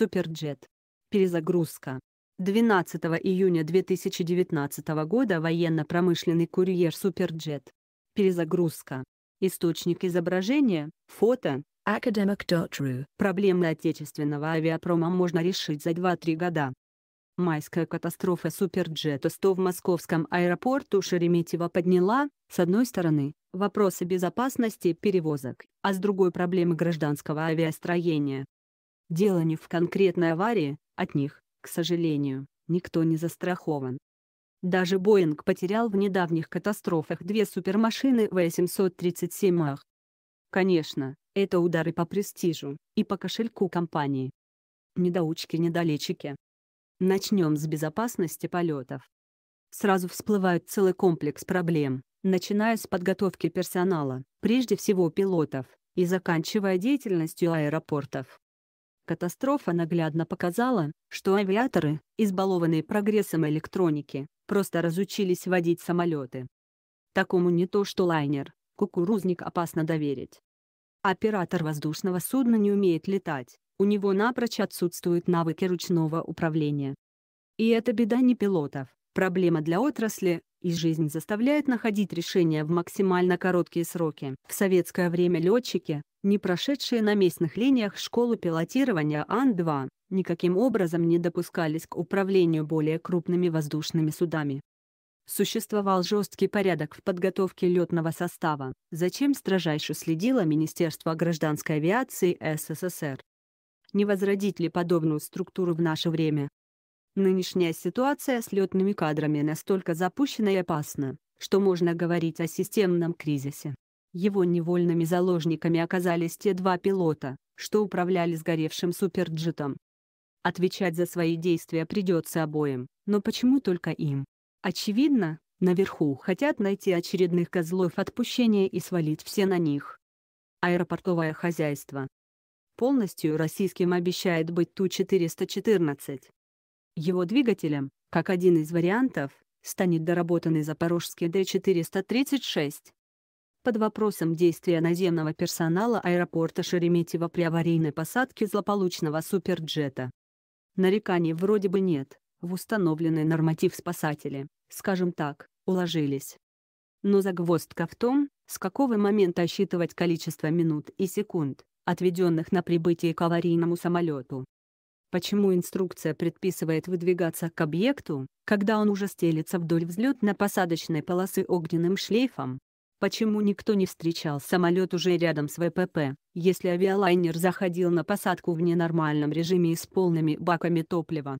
Суперджет. Перезагрузка. 12 июня 2019 года военно-промышленный курьер Суперджет. Перезагрузка. Источник изображения, фото, Academic.ru. Проблемы отечественного авиапрома можно решить за 2-3 года. Майская катастрофа Суперджета 100 в московском аэропорту Шереметьево подняла, с одной стороны, вопросы безопасности перевозок, а с другой проблемы гражданского авиастроения. Дело не в конкретной аварии, от них, к сожалению, никто не застрахован. Даже Боинг потерял в недавних катастрофах две супермашины В-737 Конечно, это удары по престижу и по кошельку компании. Недоучки-недалечики. Начнем с безопасности полетов. Сразу всплывает целый комплекс проблем, начиная с подготовки персонала, прежде всего пилотов, и заканчивая деятельностью аэропортов. Катастрофа наглядно показала, что авиаторы, избалованные прогрессом электроники, просто разучились водить самолеты. Такому не то что лайнер, кукурузник опасно доверить. Оператор воздушного судна не умеет летать, у него напрочь отсутствуют навыки ручного управления. И это беда не пилотов, проблема для отрасли, и жизнь заставляет находить решения в максимально короткие сроки. В советское время летчики, не прошедшие на местных линиях школу пилотирования Ан-2, никаким образом не допускались к управлению более крупными воздушными судами. Существовал жесткий порядок в подготовке летного состава, зачем строжайше следило Министерство гражданской авиации СССР не возродить ли подобную структуру в наше время. Нынешняя ситуация с летными кадрами настолько запущена и опасна, что можно говорить о системном кризисе. Его невольными заложниками оказались те два пилота, что управляли сгоревшим суперджетом. Отвечать за свои действия придется обоим, но почему только им? Очевидно, наверху хотят найти очередных козлов отпущения и свалить все на них. Аэропортовое хозяйство, полностью российским обещает быть Ту-414. Его двигателем, как один из вариантов, станет доработанный запорожский Д-436. Под вопросом действия наземного персонала аэропорта Шереметьево при аварийной посадке злополучного суперджета. Нареканий вроде бы нет, в установленный норматив спасатели, скажем так, уложились. Но загвоздка в том, с какого момента отсчитывать количество минут и секунд, отведенных на прибытие к аварийному самолету. Почему инструкция предписывает выдвигаться к объекту, когда он уже стелится вдоль взлетно-посадочной полосы огненным шлейфом? Почему никто не встречал самолет уже рядом с ВПП, если авиалайнер заходил на посадку в ненормальном режиме и с полными баками топлива?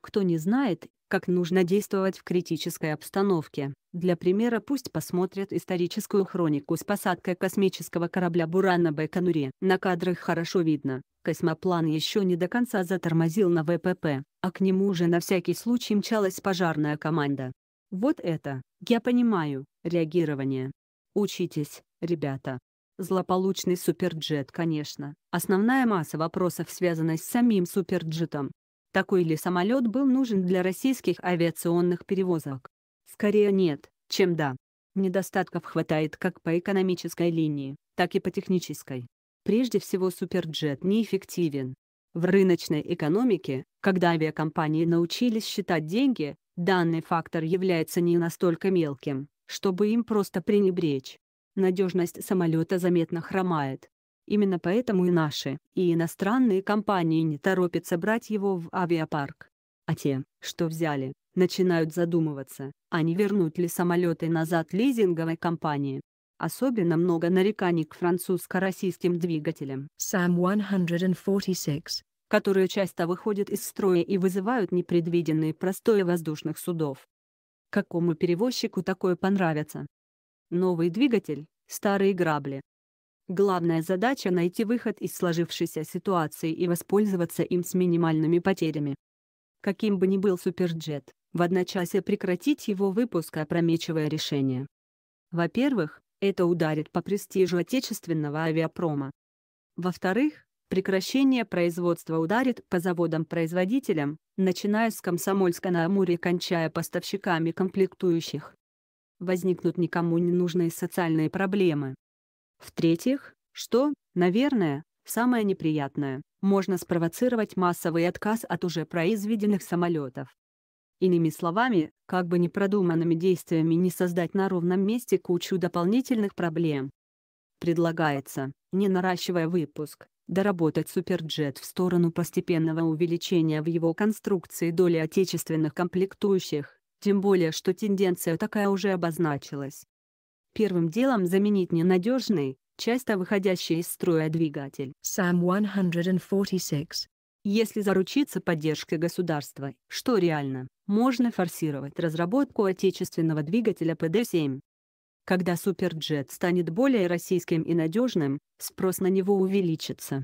Кто не знает, как нужно действовать в критической обстановке. Для примера пусть посмотрят историческую хронику с посадкой космического корабля «Буран» на Байконуре. На кадрах хорошо видно, космоплан еще не до конца затормозил на ВПП, а к нему уже на всякий случай мчалась пожарная команда. Вот это, я понимаю, реагирование. Учитесь, ребята. Злополучный суперджет, конечно. Основная масса вопросов связана с самим суперджетом, такой ли самолет был нужен для российских авиационных перевозок? Скорее нет, чем да. Недостатков хватает как по экономической линии, так и по технической. Прежде всего суперджет неэффективен. В рыночной экономике, когда авиакомпании научились считать деньги, данный фактор является не настолько мелким, чтобы им просто пренебречь. Надежность самолета заметно хромает, Именно поэтому и наши, и иностранные компании не торопятся брать его в авиапарк. А те, что взяли, начинают задумываться, а не вернуть ли самолеты назад лизинговой компании. Особенно много нареканий к французско-российским двигателям. SAM-146 которые часто выходят из строя и вызывают непредвиденные простои воздушных судов. Какому перевозчику такое понравится? Новый двигатель, старые грабли, Главная задача — найти выход из сложившейся ситуации и воспользоваться им с минимальными потерями. Каким бы ни был суперджет, в одночасье прекратить его выпуск — опрометчивое решение. Во-первых, это ударит по престижу отечественного авиапрома. Во-вторых, прекращение производства ударит по заводам-производителям, начиная с Комсомольска на Амуре кончая поставщиками комплектующих. Возникнут никому не нужные социальные проблемы, в-третьих, что, наверное, самое неприятное, можно спровоцировать массовый отказ от уже произведенных самолетов. Иными словами, как бы непродуманными действиями не создать на ровном месте кучу дополнительных проблем. Предлагается, не наращивая выпуск, доработать Суперджет в сторону постепенного увеличения в его конструкции доли отечественных комплектующих, тем более что тенденция такая уже обозначилась. Первым делом заменить ненадежный, часто выходящий из строя двигатель. SAM 146. Если заручиться поддержкой государства, что реально, можно форсировать разработку отечественного двигателя ПД-7. Когда Суперджет станет более российским и надежным, спрос на него увеличится.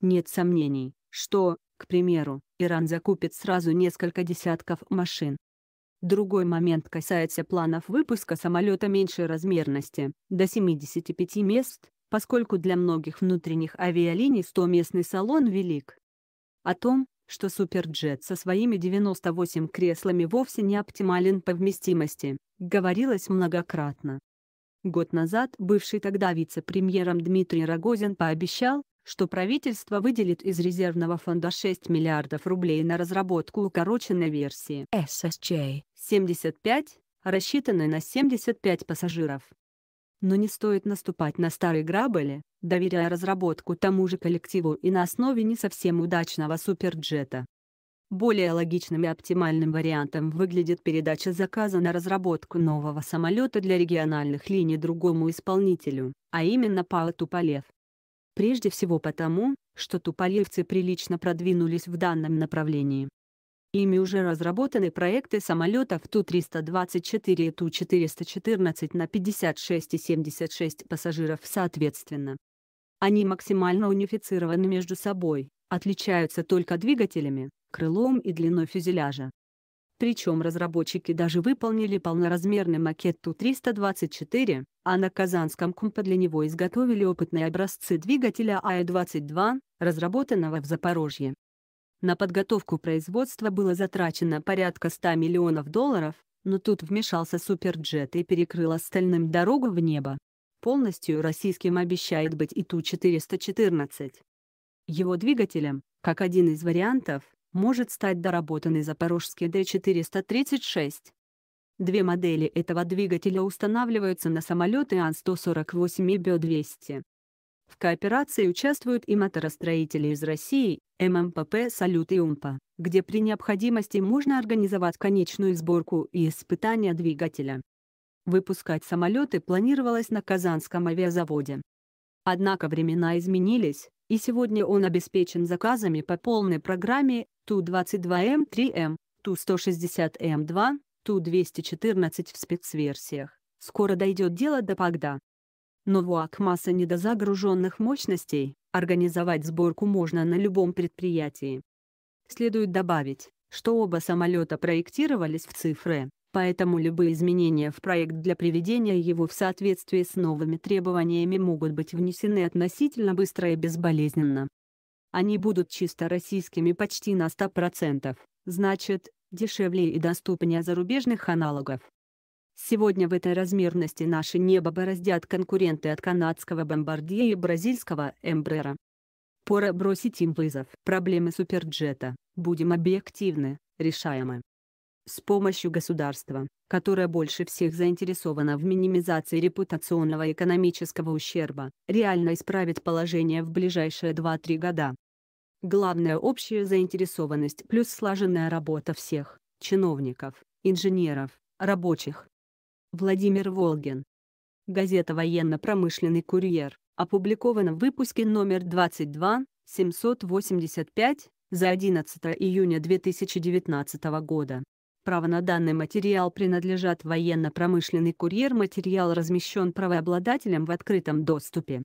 Нет сомнений, что, к примеру, Иран закупит сразу несколько десятков машин. Другой момент касается планов выпуска самолета меньшей размерности, до 75 мест, поскольку для многих внутренних авиалиний 100-местный салон велик. О том, что Суперджет со своими 98 креслами вовсе не оптимален по вместимости, говорилось многократно. Год назад бывший тогда вице-премьером Дмитрий Рогозин пообещал, что правительство выделит из резервного фонда 6 миллиардов рублей на разработку укороченной версии SSJ-75, рассчитанной на 75 пассажиров. Но не стоит наступать на старые грабли, доверяя разработку тому же коллективу и на основе не совсем удачного суперджета. Более логичным и оптимальным вариантом выглядит передача заказа на разработку нового самолета для региональных линий другому исполнителю, а именно ПАО «Туполев». Прежде всего потому, что туполевцы прилично продвинулись в данном направлении. Ими уже разработаны проекты самолетов Ту-324 и Ту-414 на 56 и 76 пассажиров соответственно. Они максимально унифицированы между собой, отличаются только двигателями, крылом и длиной фюзеляжа. Причем разработчики даже выполнили полноразмерный макет Ту-324, а на Казанском КУМПа для него изготовили опытные образцы двигателя АЭ-22, разработанного в Запорожье. На подготовку производства было затрачено порядка 100 миллионов долларов, но тут вмешался Суперджет и перекрыл остальным дорогу в небо. Полностью российским обещает быть и Ту-414. Его двигателем, как один из вариантов, может стать доработанный запорожский Д-436. Две модели этого двигателя устанавливаются на самолеты Ан-148 и Бё-200. В кооперации участвуют и моторостроители из России, ММПП «Салют» и УМПА, где при необходимости можно организовать конечную сборку и испытания двигателя. Выпускать самолеты планировалось на Казанском авиазаводе. Однако времена изменились, и сегодня он обеспечен заказами по полной программе Ту-22М3М, Ту-160М2, Ту-214 в спецверсиях. Скоро дойдет дело до Пагда. Но ВУАК масса недозагруженных мощностей, организовать сборку можно на любом предприятии. Следует добавить, что оба самолета проектировались в цифре, поэтому любые изменения в проект для приведения его в соответствие с новыми требованиями могут быть внесены относительно быстро и безболезненно. Они будут чисто российскими почти на 100%, значит, дешевле и доступнее зарубежных аналогов. Сегодня в этой размерности наше небо бороздят конкуренты от канадского бомбардье и бразильского Эмбрера. Пора бросить им вызов. Проблемы суперджета, будем объективны, решаемы с помощью государства, которое больше всех заинтересовано в минимизации репутационного и экономического ущерба, реально исправить положение в ближайшие 2-3 года. Главная общая заинтересованность плюс слаженная работа всех – чиновников, инженеров, рабочих. Владимир Волгин. Газета «Военно-промышленный курьер», опубликована в выпуске номер 22, 785, за 11 июня 2019 года. Право на данный материал принадлежат военно-промышленный курьер. Материал размещен правообладателем в открытом доступе.